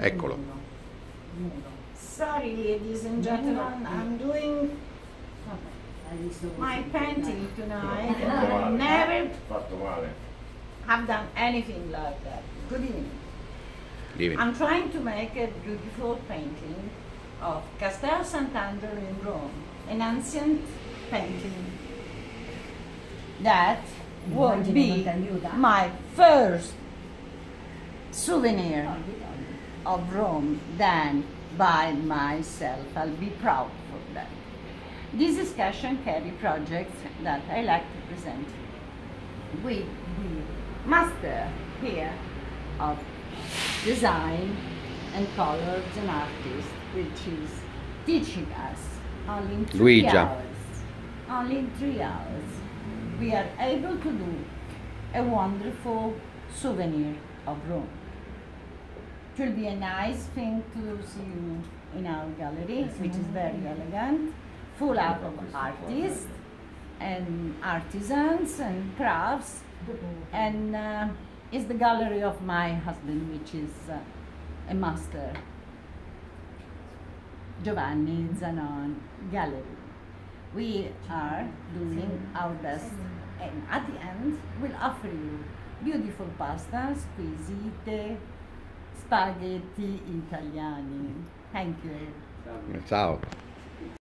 Eccolo. Sorry, ladies and gentlemen, I'm doing my painting tonight. I never have done anything like that. Good evening. Dimmi. I'm trying to make a beautiful painting of Castel Sant'Angelo in Rome, an ancient painting that would be my first souvenir of Rome done by myself. I'll be proud for that. This is Cash and Carry project that I like to present with the master here of design and colors and artist, which is teaching us only in three Luigia. hours. Only in three hours, we are able to do a wonderful souvenir of Rome. It will be a nice thing to see you in our gallery, which is very elegant, full up of artists and artisans and crafts. And uh, is the gallery of my husband, which is uh, a master, Giovanni Zanon Gallery. We are doing our best, and at the end, we'll offer you beautiful pasta, squisite, spaghetti italiani. Thank you. Ciao.